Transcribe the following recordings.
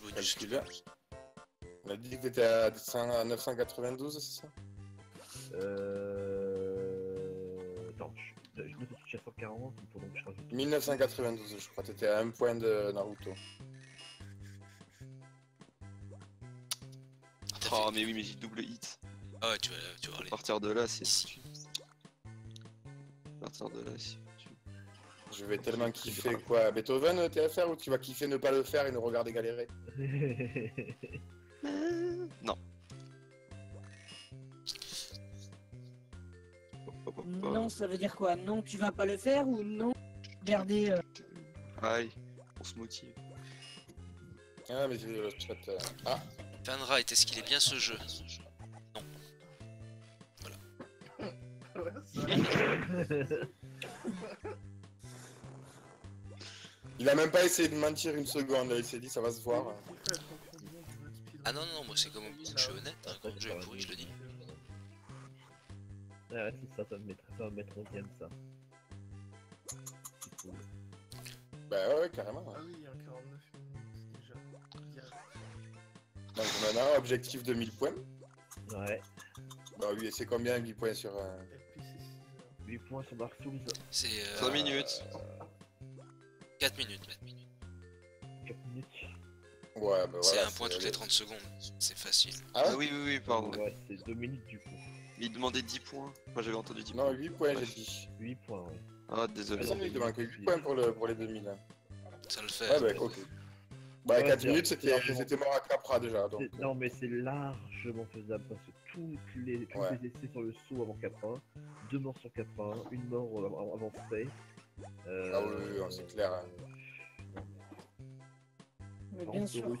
bonus. On a dit que t'étais à 100 à 992, c'est ça? Euh... Attends, je, je me suis à 140, il faut donc que je rajoute. 1992, je crois. T'étais à un point de Naruto. T'as Oh, fait- mais oui, mais j'ai double hit. Ah ouais, tu vas, tu vas voir À partir de là, c'est. À partir de là, c'est. Je vais tellement kiffer quoi Beethoven euh, TFR ou tu vas kiffer ne pas le faire et nous regarder galérer Non. Non, ça veut dire quoi? Non, tu vas pas le faire ou non Regardez. euh, Aïe, on se motive. Ah mais le chat. euh, Ah Fanrite, est-ce qu'il est bien ce jeu? Il a même pas essayé de mentir une seconde, là, il s'est dit ça va se voir. Ah non, non, moi c'est comme je suis honnête, hein, quand le jeu est pourri, je le dis. Ah, c'est ça, ça va me mettre, ça va me mettre 11ème ça. Cool. Bah ouais, ouais, carrément. Ah ouais. oui, il y a 49 minutes déjà. A- Donc maintenant, objectif de 1000 points. Ouais, Bah oui, et c'est combien 1000 points sur... euh, FP, c'est 6 heures. 8 points sur Dark Souls, C'est 5 euh, minutes. 4 minutes. 4 minutes. 4 minutes. Ouais, bah C'est voilà. un point toutes les 30 secondes. C'est facile. Ah Ah ouais oui, oui, oui, pardon. Ouais, c'est 2 minutes du coup. Mais il demandait 10 points. Moi j'avais entendu 10 Non, points. 8 points j'ai dit. 8 points, ouais. Ah, désolé. ça, il demande que 8 points pour, le, pour les 2000. hein. Ça le fait. Ouais, bah ok. Bah Ouais, 4 c'est- minutes, c'est c'était largement- mort à Capra déjà. Donc. Non, mais c'est largement faisable parce que tous les, tous Ouais. les essais sur le saut avant 4-1, 2 morts sur 4-1, une mort avant, avant Spray. Euh, Ah oui, oui, oui, c'est clair, hein. mais bien sûr.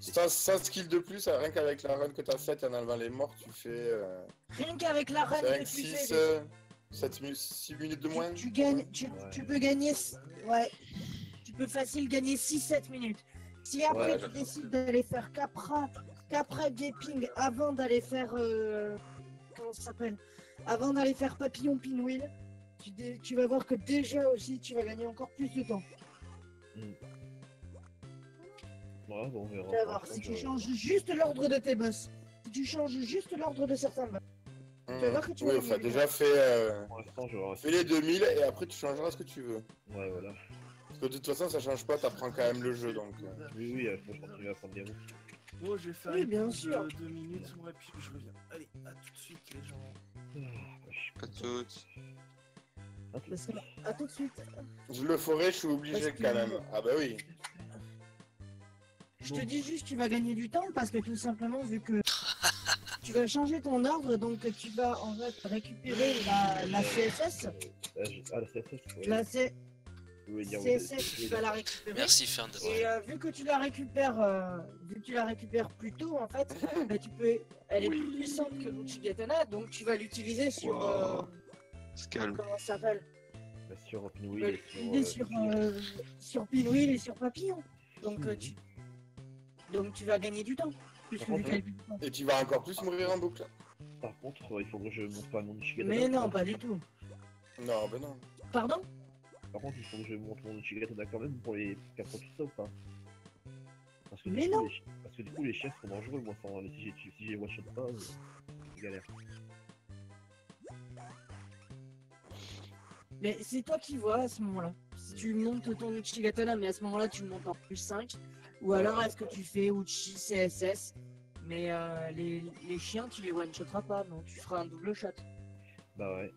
Ça, ça skill de plus, hein, rien qu'avec la run que t'as faite en enlevant les morts, tu fais euh, Rien qu'avec la 5, que tu 6, fais, euh, 7 minutes, 6 minutes de moins. tu, gagnes, tu, Ouais. tu peux gagner, ouais, tu peux facile gagner 6-7 minutes. Si après Ouais, tu décides d'aller faire Capra, Capra Gaping avant d'aller faire, euh, comment ça s'appelle? Avant d'aller faire Papillon Pinwheel, tu, dé- tu vas voir que déjà aussi tu vas gagner encore plus de temps. Ouais, bon, on verra. Tu vas voir, si tu changes juste l'ordre de tes boss, si tu changes juste l'ordre de certains boss, Mmh. vas voir que tu Oui, vas enfin, gagner. déjà fais, euh, avoir- fais les 2000 et après tu changeras ce que tu veux. Ouais, voilà. Parce que de toute façon, ça change pas, t'apprends quand même le jeu donc. euh. Oui, oui, faut que je continue à prendre des routes. Bon, je vais faire Oui, bien sûr. de 2 minutes, moi, et puis je reviens. Allez, à tout de suite, les gens. Ah, je suis À content. toutes. À tout de Parce que- suite. à tout de suite. Je le ferai, je suis obligé que- quand même. Ah bah oui. Je te dis juste, tu vas gagner du temps parce que tout simplement, vu que tu vas changer ton ordre, donc tu vas en fait récupérer la, la CSS. Ah, ah, la CSS, ouais. La C- CSS, tu vas la récupérer. Merci Fern d'avoir. Et euh, vu que tu la récupères, euh, vu que tu la récupères plus tôt, en fait, bah, tu peux, elle est plus puissante que l'Uchigatana, donc tu vas l'utiliser sur, Wow. euh, calme. comment ça s'appelle Bah, sur Pinwheel vas et sur. l'utiliser euh, sur, euh, sur Pinwheel et sur Papillon. Donc, euh, Mhm. tu, donc tu vas gagner du temps. Plus que du calcul de temps. Et tu vas encore plus mourir en boucle. Par contre, il faut que je monte pas mon Ichigatana. Mais non, pas du tout. Non, bah non. Pardon? Par contre, il faut que je monte mon Ichigatana quand même pour les 4 tout ça ou pas parce que, du Mais coup, non. les Parce que du coup, les chiens sont dangereux, moi, sans... si j'ai si j'ai one shot pas, galère. Mais c'est toi qui vois à ce moment-là. Si tu montes ton Uchigatana, mais à ce moment-là, tu le montes en plus 5. Ou alors, est-ce que tu fais Uchi CSS Mais euh, les, les chiens, tu les one-shotteras pas, donc tu feras un double shot. Bah ouais.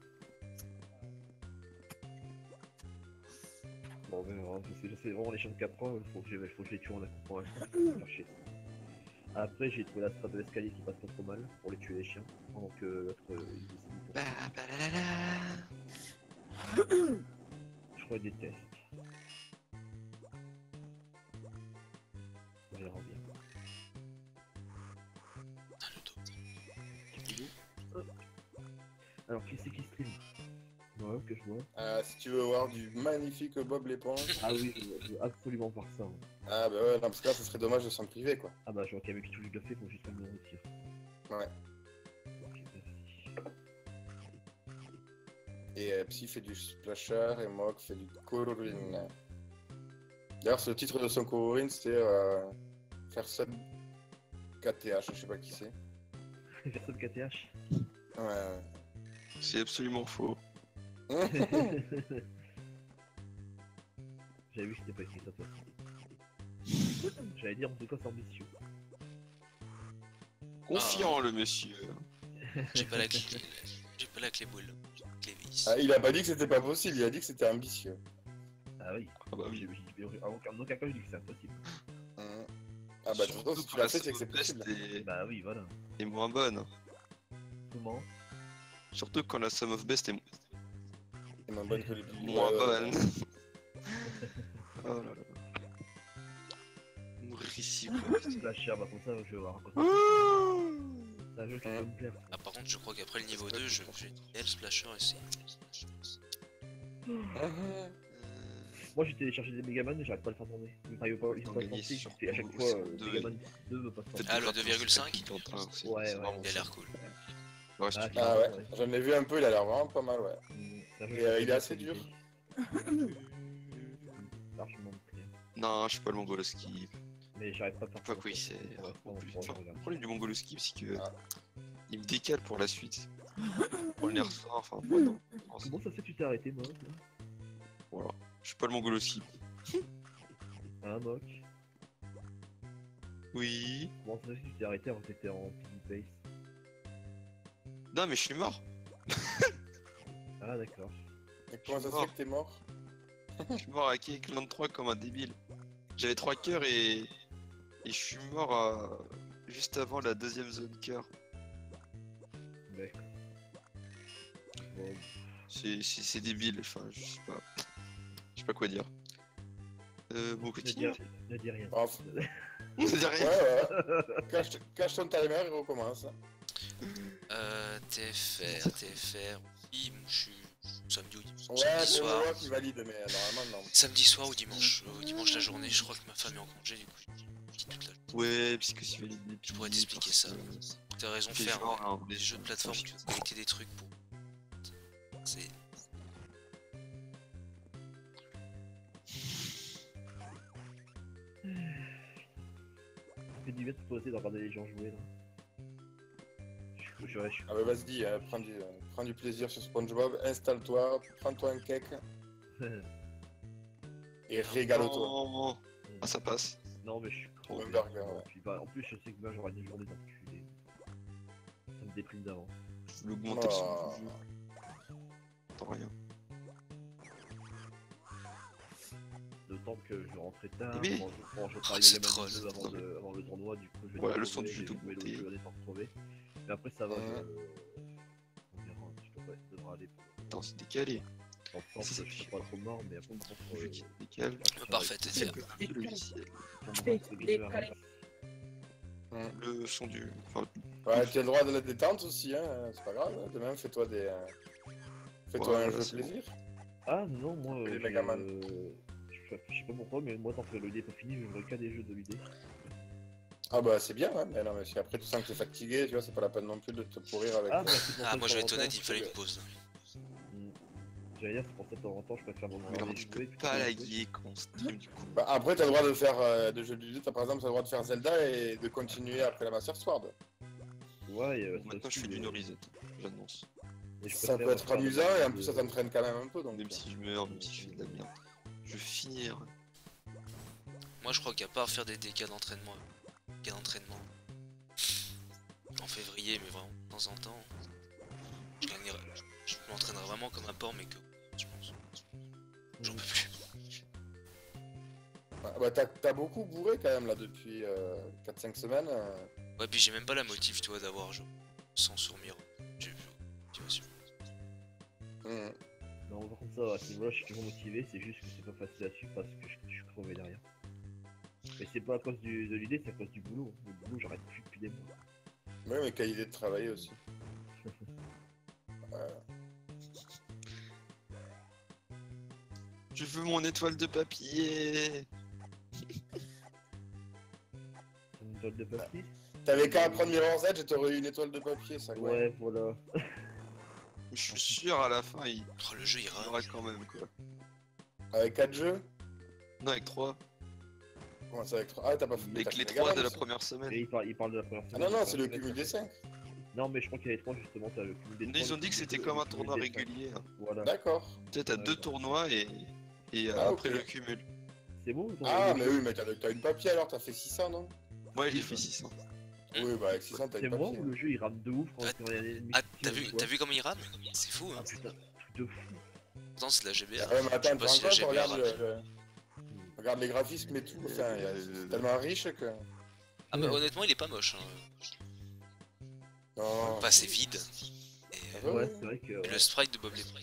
Bon, mais sais vraiment les chiens de 4 ans, il faut que je, faut que je les tue en chier. Après, j'ai trouvé la strat de l'escalier qui passe pas trop mal pour les tuer les chiens, pendant que l'autre euh, il pour- Bah, bah, la, la, la. Je crois qu'il déteste. On verra bien. Alors, qui c'est qui stream Ouais, que je vois. Euh, si tu veux voir du magnifique Bob l'éponge. Ah oui, je veux- absolument voir ça. hein. Ah bah ouais, non, parce que là, ce serait dommage de s'en priver quoi. Ah bah, je vois qu'avec tout le fait, faut juste me retire. Ouais. Et euh, Psy fait du splasher et Mok fait du Kororin. D'ailleurs, ce titre de son Kourin, c'était euh, faire sub KTH, je sais pas qui c'est. Personne KTH. Ouais. C'est absolument faux. J'avais vu que c'était pas écrit ça, toi. J'allais dire, en tout cas, c'est ambitieux. Confiant, le monsieur. J'ai pas la clé. J'ai pas la clé boule. Ah, il a pas dit que c'était pas possible, il a dit que c'était ambitieux. Ah oui. Ah bah oui. J'ai- En aucun cas, je dis que c'est impossible. Ah bah de toute façon, si tu l'as fait, c'est que c'est possible. Et, Bah oui, voilà. et moins bonne. Comment? Surtout quand la sum of best est C'est moins bonne que les moins bonne. oh là là. Nourrici, Slasher, bah comme ça, je vais voir. Plaire. Ah, par contre, je crois qu'après le niveau 2, je j'ai elle Splasher et c'est. Mhm. Moi j'ai téléchargé des Megaman mais j'arrête pas de le faire tourner. Il pas, il pas et à chaque fois euh. Megaman 2 veut pas sortir. Ah, le 2,5? Ouais, ouais. Il a l'air cool. Ouais, Ah, Ah ouais, j'en ai vu un peu, il a l'air vraiment pas mal, ouais. Mm, Et, qui euh, il est assez dur. Largement plaire. Non, je suis pas le mongolo skip. Mais j'arrête pas de faire quoi, c'est. En plus. pour Enfin, le problème du mongolo skip, c'est que. Ah. Il me décale pour la suite. On les ressort, enfin, moi, non. Comment ça se fait que tu t'es arrêté, moi Voilà. Je suis pas le mongolo skip. Hein, Mock Oui. Comment ça se fait que tu t'es arrêté alors que t'étais en PvP pace Non, mais je suis mort. Ah, d'accord. Et comment ça se fait que t'es mort? Je suis mort à Cake 23 comme un débile. J'avais 3 cœurs et. Et je suis mort à... juste avant la deuxième zone cœur. Bon, C'est débile, enfin, je sais pas. Je sais pas quoi dire. Euh, bon, ne dis, continue. ne dis rien. Dit Ouais, rien. ouais. Cache, cache ton timer et recommence. Euh, TFR, TFR. Oui, je suis. Samedi ou Ouais, samedi c'est soir. moi qui valide, mais euh, normalement, non. Samedi soir ou dimanche. euh, dimanche la journée, je crois que ma femme est en congé, du coup, dis toute la Ouais, parce que validé. Je pourrais t'expliquer ça. T'as raison, faire genre, hein, des jeux de plateforme, tu vas connecter des trucs pour. C'est. Fait du bien de poser de regarder les gens jouer là. Je, je, Ah bah vas-y, euh, prends, du, euh, prends du plaisir sur SpongeBob, installe-toi, prends-toi un cake et régale-toi. Oh, Ah, ça passe. Non mais je suis crevé. ouais. Puis, bah, en plus je sais que moi j'aurai une journée d'enculé. Ça me déprime d'avance. L'augmentation Oh. du jeu. Attends, rien. D'autant que je rentrais tard, Mais- avant, je, bon, je Oh, travaillais c'est le troll. même avant, de- avant le tournoi, du coup je vais Ouais, devoir le son retrouver, du jeu sans retrouver. Mais après ça va, je... on verra, je devrais, aller. Attends, c'est décalé. Sens que je suis pas trop mort, mais après décale. Euh, Parfait, C'est le son du. Ouais, tu as le droit de la détente aussi, hein, c'est pas grave. Demain, fais-toi des. euh, Fais-toi Ouais, un jeu bon. plaisir. Ah non, moi, Les euh, Megaman. je... sais pas pourquoi, mais moi tant que le l'idée est pas fini, je joue qu'à des jeux de l'idée. Ah bah c'est bien, hein, mais non, mais si après tu sens que t'es fatigué, tu vois, c'est pas la peine non plus de te pourrir avec. Ah, bah, Ah, moi que je vais de être temps en honnête, temps, il me fallait une pause. J'allais dire, c'est pour ça que de temps en temps, je préfère mais alors, regarder tu peux pas laguer quand on stream du coup. Bah, après, t'as le droit de faire euh, jeux de vidéo, t'as par exemple, t'as le droit de faire Zelda et de continuer après la Master Sword. Ouais, et, euh, Maintenant, je fais du Norizette. J'annonce. Ça peut être amusant et en jeux plus ça t'entraîne quand même un peu donc. Même si je meurs, même si je fais de la merde. Je finirai. Moi je crois qu'à part faire des DK d'entraînement, d'entraînement en février, mais vraiment de temps en temps, je gagnerai. Je m'entraînerai vraiment comme un porc, mais que je pense. J'en peux plus. Ah, Bah, t'as beaucoup bourré quand même là depuis euh, 4-5 semaines. euh. Ouais, puis j'ai même pas la motive, tu vois, d'avoir genre 100 sur Miro. J'ai vu. motivation. Mhm. Non, par contre, ça, va, à ce niveau-là, je suis toujours motivé, c'est juste que c'est pas facile à suivre parce que je, je suis crevé derrière. Mais c'est pas à cause du, de l'idée, c'est à cause du boulot. Le boulot, j'arrête plus depuis des mois. Ouais, mais qualité de travailler aussi. Je veux mon étoile de papier. Une toile de papier T'avais qu'à apprendre Mirror's Edge et t'aurais eu une étoile de papier, ça. quoi. Ouais, voilà. Je suis sûr à la fin, il Oh, le jeu il aura quand même quoi. Avec 4 jeux Non, avec 3. Comment ça avec 3 Ah, t'as pas fait les fait 3 de la première semaine. Et il parle, il parle de la première Ah semaine. non, non, il c'est le cumul des 5. Non, mais je crois qu'il y a les trois justement, t'as le cumul des Ils trois, ont dit que c'était comme un tournoi régulier. hein. Voilà. D'accord. Tu sais, t'as Ouais, deux bah. tournois et, et euh, Ah, après ok. le cumul. C'est bon Ah, mais oui, mais t'as une papier alors, t'as fait 600, non? Moi, j'ai fait bah. 600. Oui, bah avec 600, t'as C'est une papier. ou le jeu il rame de ouf quand Ah, Ah, t'as vu, comment il rame C'est fou, hein. Ah putain, truc de fou. Pourtant, c'est la GBA. Ah ouais, mais Je attends, si regarde, le, le- regarde les graphismes et tout, enfin, il y a- c'est tellement riche que... Ah, mais honnêtement, il est pas moche. Hein. Non. Pas assez vide. Et, Ah euh, Ouais, c'est vrai que. le sprite de Bob l'éponge.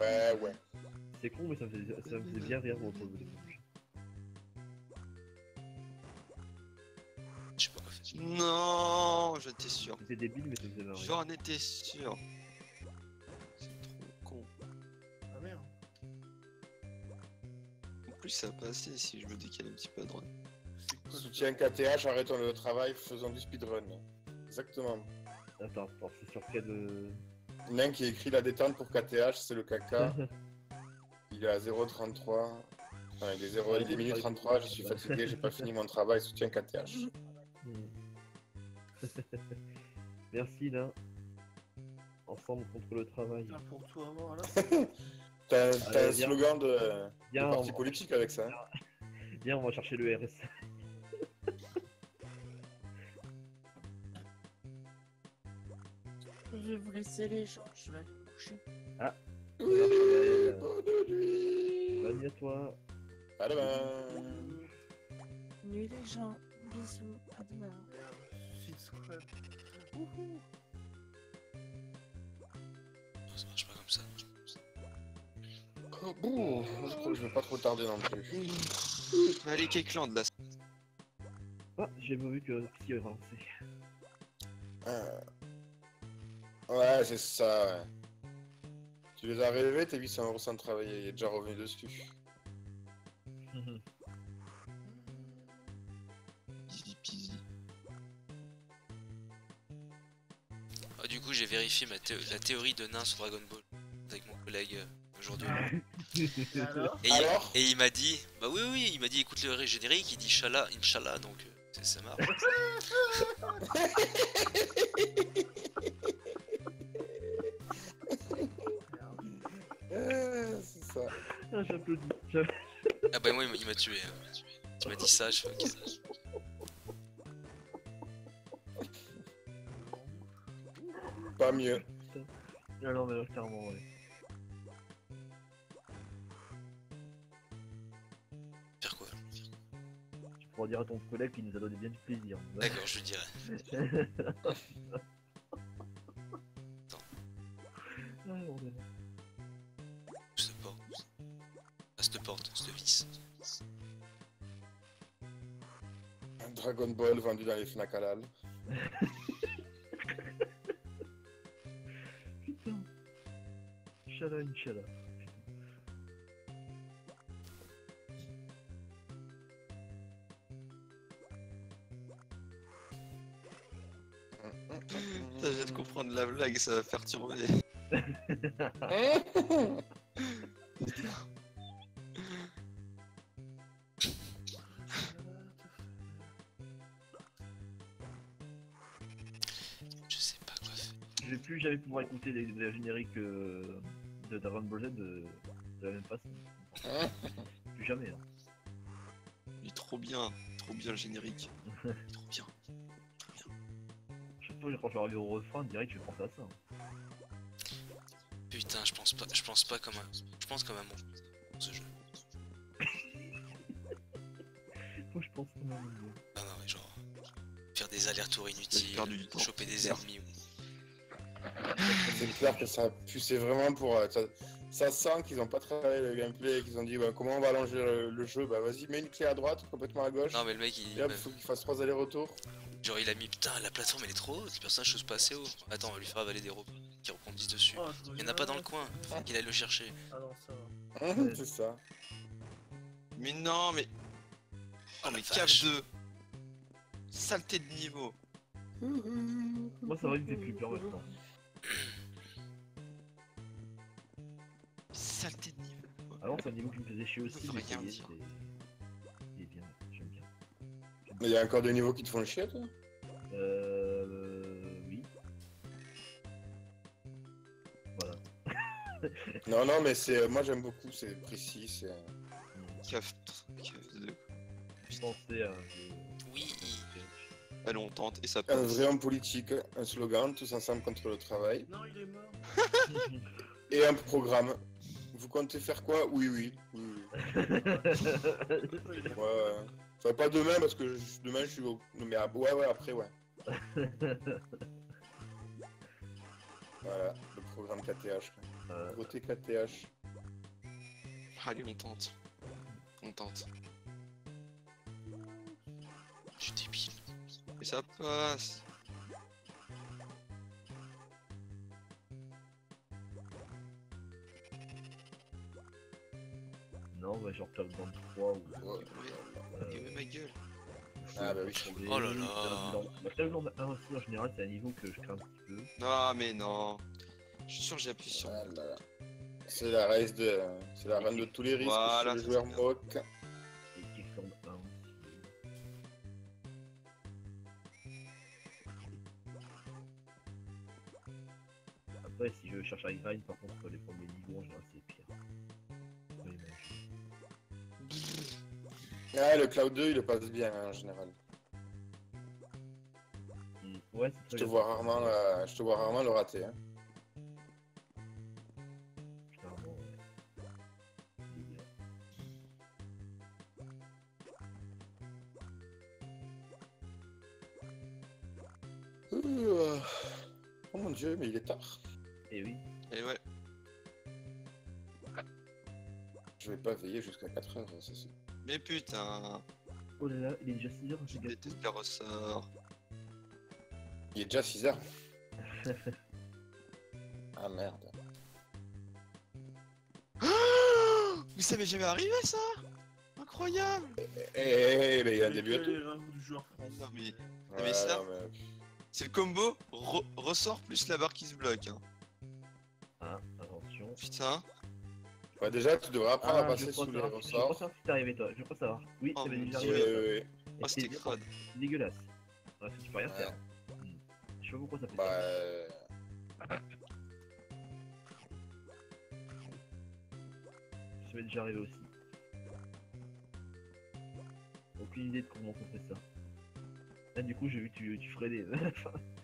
Ouais, ouais. C'est con, mais ça me faisait, ça me faisait bien rire votre jeu. Je sais pas quoi faire. Non, j'étais sûr. C'était débile, mais ça me faisait bien rire. J'en étais sûr. C'est trop con. Ah merde. En plus, ça a passé si je me décale un petit peu à droite. Le- Soutien KTH, arrêtons le travail, faisons du speedrun. Exactement. Attends, attends, c'est sur quel. Un qui écrit la détente pour KTH, c'est le caca. Il est à 0,33. Enfin, il est 0, il est minute 33, je suis fatigué, j'ai pas fini mon travail, soutien KTH. Merci là. Ensemble contre le travail. Là pour toi avant, là. T'as t'as Allez, un slogan de, de parti va, politique avec ça. hein viens, on va chercher le RS. Je vais vous laisser les gens, je vais aller me coucher. Euh, Bonne nuit. Bonne nuit à toi. À demain. Nuit les gens, bisous, à demain. Ça marche pas comme ça. Oh, bouh, je crois que je vais pas trop tarder non plus. Allez, Kekland là. Ah, j'ai pas vu que Psy avait avancé. Ah. Ouais, c'est ça, ouais. Tu les as rêvés, tes 800 euros sans travailler, il est déjà revenu dessus. Easy peasy. Ah, du coup, j'ai vérifié ma thé- la théorie de nain sur Dragon Ball avec mon collègue euh, aujourd'hui. Et alors Et, il- Alors et il m'a dit, bah oui, oui, il m'a dit écoute le générique, il dit Inch'Allah, Inch'Allah, donc euh, c'est- ça marche. Ah bah moi, il m'a- il m'a tué. hein. Tu m'as dit ça, je fais ok. Pas mieux. Ah non, mais là, clairement, ouais. Faire quoi? Tu pourras dire à ton collègue qu'il nous a donné bien du plaisir. D'accord, je lui dirai. Ah, bordel. Cette porte, cette vis. Un Dragon Ball vendu dans les Fnac Halal. Putain. Inch'Allah, Inch'Allah. Ça, je viens de comprendre la blague, ça va faire turber. Je vais plus jamais pouvoir écouter les, les génériques euh, de Dragon Ball Z de, de la même façon. plus jamais. hein. Il est trop bien, trop bien le générique. Il est trop bien. Chaque fois quand je vais arriver au refrain, direct je vais penser à ça. Putain, je pense pas, je pense pas comme un, je pense comme un monstre ce jeu. Moi je pense quand même. Ah non, mais genre faire des allers-retours inutiles, choper des c'est clair. C'est clair que ça c'est vraiment pour. euh, Ça, ça sent qu'ils ont pas travaillé le gameplay et qu'ils ont dit bah, comment on va allonger le, le jeu? Bah vas-y, mets une clé à droite, complètement à gauche. Non mais le mec il, Et hop, faut qu'il fasse trois allers-retours. genre il a mis putain la plateforme elle est trop haute, le personnage chose pas assez haut. Attends, on va lui faire avaler des robes qui rebondissent dessus. Oh, Il y en a pas dans le coin, faut qu'il aille le chercher. Ah non, ça va. Hum, c'est ça. Mais non, mais. Oh, mais. CAF 2 Saleté de niveau Moi ça va, il fait plus peur maintenant. Saleté de niveau Avant, c'est un niveau qui me faisait chier aussi, mais ça y est, c'est. Il est bien, j'aime bien. Mais il y a encore des niveaux qui te font chier, toi Euh. Oui. Voilà. Non, non, mais c'est, moi j'aime beaucoup, c'est précis, c'est. CAF, CAF 2. Je pensais à un jeu. Allez, on tente et ça Un passe. vrai homme politique, un slogan, tous ensemble contre le travail, Non, il est mort. et un programme. Vous comptez faire quoi? Oui, oui. oui, oui. Ouais, ouais. Enfin, pas demain, parce que je- demain je suis au. non, Mais ah, ouais, ouais, après, ouais. Voilà, le programme KTH. quoi. Euh, Votez KTH. Allez, on tente. On tente. Je suis débile. Et ça passe. non, bah, genre Top Gun 3 ou. Ouais. euh, Et ouais, ma gueule? Ah, bah oui. Oh là là. Bah, Top Gun 1 aussi, en général, c'est un niveau que je crains un petit peu. Non, mais non. Je suis sûr que j'ai appuyé sur. Ah. C'est la race de. C'est la reine de tous les risques. Voilà, les joueurs c'est Après, si je cherche à grind, par contre, les premiers niveaux, c'est pire. Ah, le Cloud 2, il le passe bien hein, en général. Hmm, Ouais, Je te vois rarement, euh, je te vois rarement le rater. Hein. Je jusqu'à 4 heures. Mais putain. oh là là, il est déjà 6h, Je j'ai gâté. déteste les ressorts. Il est déjà 6 heures. ah merde. Mais ça m'est jamais arrivé ça? Incroyable Eh, eh, mais il y a un C'est début à que tout. l'erreur du joueur français. Non mais Ouais, mais ça- non, mais- c'est le combo re- ressort plus la barre qui se bloque. Hein. Ah, attention. Putain. Ouais, déjà, tu devrais apprendre à Ah, passer sous les savoir, je crois ressorts. savoir si t'es arrivé toi, je crois savoir. Oui, Oh ça m'est mon déjà Dieu. Ouais, arrivé. Oh c'était c'est crade. c'est dégueulasse. Ouais, tu peux rien faire. Je sais pas pourquoi ça fait Bah, ça. Ça m'est déjà arrivé aussi. Aucune idée de comment on fait ça. Là, du coup, j'ai vu que tu, tu freinais. Mhm.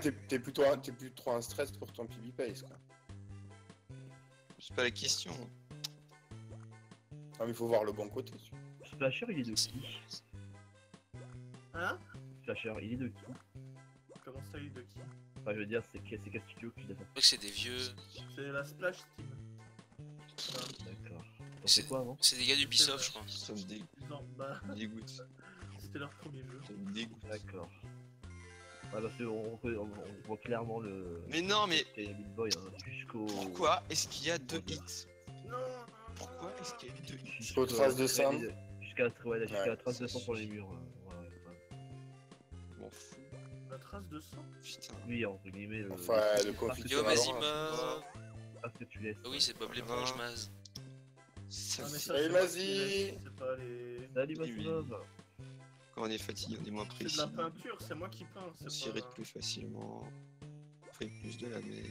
T'es t'es plutôt, t'es plus trop en stress pour ton PB Pace, quoi. C'est pas la question. Ah, mais il faut voir le bon côté. tu vois. Splasher, il est de qui? Hein? Splasher, il est de qui? Comment ça, il est de qui? Enfin, je veux dire, c'est quel c'est quel studio qui l'a fait que c'est des vieux. C'est la Splash Steam. D'accord. T'en C'est- sais quoi avant C'est des gars d'Ubisoft, je crois. Ça me dé- Non, bah, dégoûte. c'était leur premier jeu. Ça me dégoûte. D'accord. Ouais, parce qu'on on, on voit clairement le. Mais non, mais Beat Boy hein, jusqu'au. pourquoi est-ce qu'il y a deux hits? Non Pourquoi est-ce qu'il y a eu deux hits? Jusqu'aux traces de sang. Jusqu'à ouais, jusqu'à Ouais. la trace de sang sur les murs. euh, Ouais, ouais, m'en fous. La trace de sang? Putain. Oui, entre guillemets. Le, Enfin, le conflit que Yo, vas-y, ma. parce que tu laisses. Ah oui, c'est Bob l'éponge, Maz. Ah, mais me- ça, Allez, c'est pas- vas-y. C'est pas les... Salut, Oui, oui. Massimov Quand on est fatigué, on est moins C'est précis. de la peinture, c'est moi qui peins. On c'est s'irrite pas- plus facilement. On fait plus de la mais.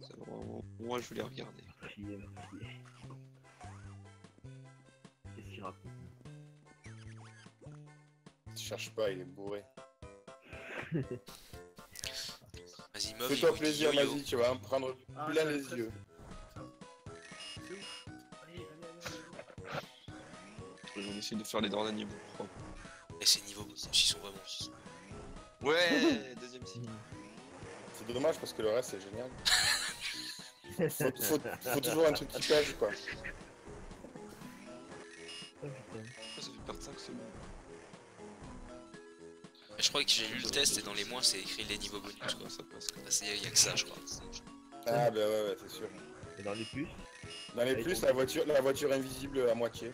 Ça, vraiment- Moi je voulais regarder. Merci, merci. Qu'est-ce qu'il raconte Tu cherches pas, il est bourré. Vas-y, il Fais-toi plaisir, vas-y, tu vas en prendre Ah, plein c'est les yeux. On essaie de faire les droits d'un niveau propre. Et ces niveaux bonus, ils sont vraiment. Ouais, deuxième signe. C'est dommage parce que le reste c'est génial. Faut, faut, faut toujours un truc qui pêche quoi. Ça fait perdre 5 secondes. Je crois que j'ai lu le test et dans les mois c'est écrit les niveaux bonus quoi. Ça passe quoi. C'est- y a que ça, je crois. Ah bah ouais, ouais c'est sûr. Et dans les puces Dans les plus, la voiture, la voiture invisible à moitié.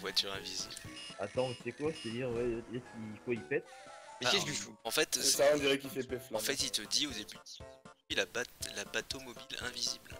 Voiture invisible. Attends, c'est quoi C'est-à-dire, ouais, il, quoi, il pète Mais qu'est-ce que tu fous? En fait, ça, on dirait qu'il fait pef là. en fait, il te dit au début, la, bat- la bateau mobile invisible.